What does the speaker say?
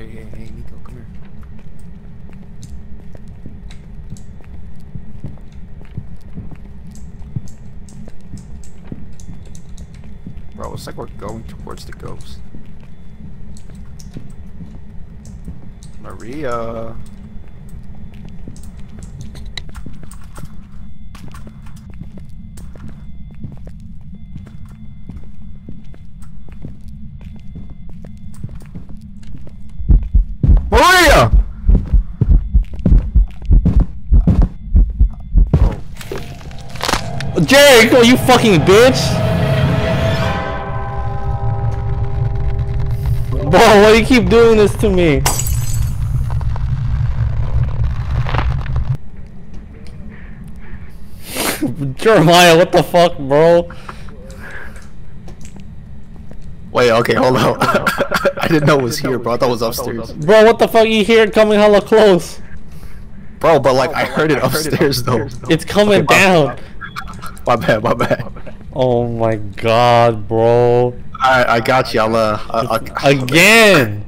Hey, hey, hey, Nico, come here. Bro, it's like we're going towards the ghost. Maria! Jericho, you fucking bitch! Bro, why do you keep doing this to me? Jeremiah, what the fuck, bro? Wait, okay, hold on. I didn't know it was here, bro. I thought it was upstairs. Bro, what the fuck? You hear it coming hella close. Bro, but like I heard it upstairs though. It's coming down. My bad, my bad. Oh my god, bro. Alright, I got you. I'll uh, I'll, I'll, Again!